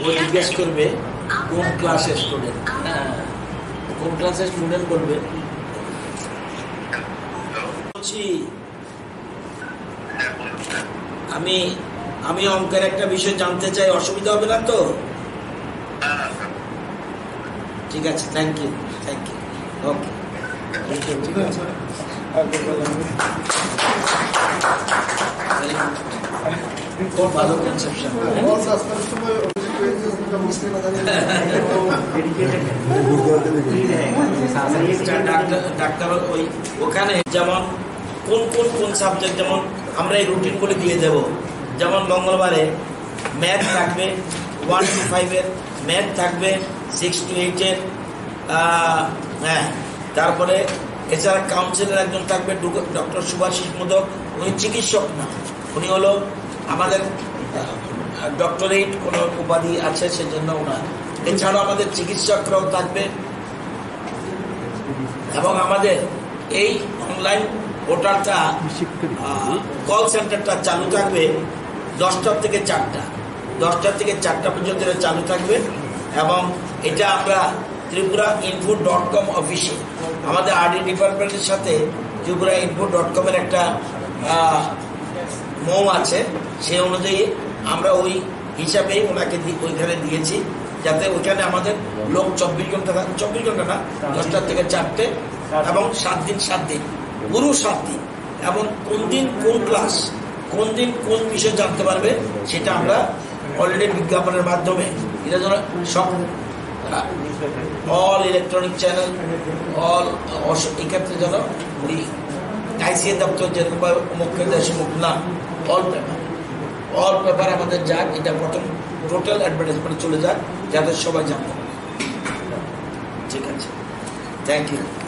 ও জিজ্ঞেস করবে কোন ক্লাসের স্টুডেন্ট হ্যাঁ কোন ক্লাসের স্টুডেন্ট বলবে বলছি আমি আমি অঙ্কের একটা বিষয় জানতে চাই অসুবিধা হবে না তো? ঠিক আছে thank you thank you okay ঠিক আছে। ভালো কনসেপশন ডাক্তার ডাক্তার ওই ওখানে যেমন কোন কোন কোন সাবজেক্ট যেমন আমরা এই রুটিন করে দিয়ে দেব। যেমন মঙ্গলবারে ম্যাথ থাকবে ওয়ান টু ফাইভের ম্যাথ থাকবে সিক্স টু এইটের হ্যাঁ তারপরে এছাড়া কাউন্সিলর একজন থাকবে ডক্টর সুভাষিস মোদক উনি চিকিৎসক না উনি হলো আমাদের ডক্টরেট কোনো উপাধি আছে সেজন্য ওনার। এছাড়াও আমাদের চিকিৎসকরাও থাকবে। এবং আমাদের এই অনলাইন পোর্টালটা কল সেন্টারটা চালু থাকবে দশটার থেকে চারটা। দশটার থেকে চারটা পর্যন্ত এটা চালু থাকবে। এবং এটা আমরা ত্রিপুরা ইনফো ডট কম অফিসে আমাদের আরডি ডিপার্টমেন্টের সাথে ত্রিপুরা ইনফো ডট কমের একটা মৌ আছে, সেই অনুযায়ী আমরা ওই হিসাবেই ওনাকে ওইখানে দিয়েছি, যাতে ওইখানে আমাদের লোক চব্বিশ ঘণ্টা চব্বিশ ঘণ্টা না দশটার থেকে চারটে এবং সাত দিন সাত দিন, পুরো সাত দিন। এবং কোন দিন কোন ক্লাস কোন দিন কোন বিষয় জানতে পারবে, সেটা আমরা অলরেডি বিজ্ঞাপনের মাধ্যমে, এটা যেন সব অল ইলেকট্রনিক চ্যানেল অল এক্ষেত্রে যেন ওই আইসিএ দপ্তর যেরকম মুখ্য দেশ মুখ না অল পেপার অল পেপার আমাদের যাক, এটা প্রথম টোটাল অ্যাডভার্টাইজমেন্ট চলে যাক যাদের সবাই জানতে। ঠিক আছে। Thank you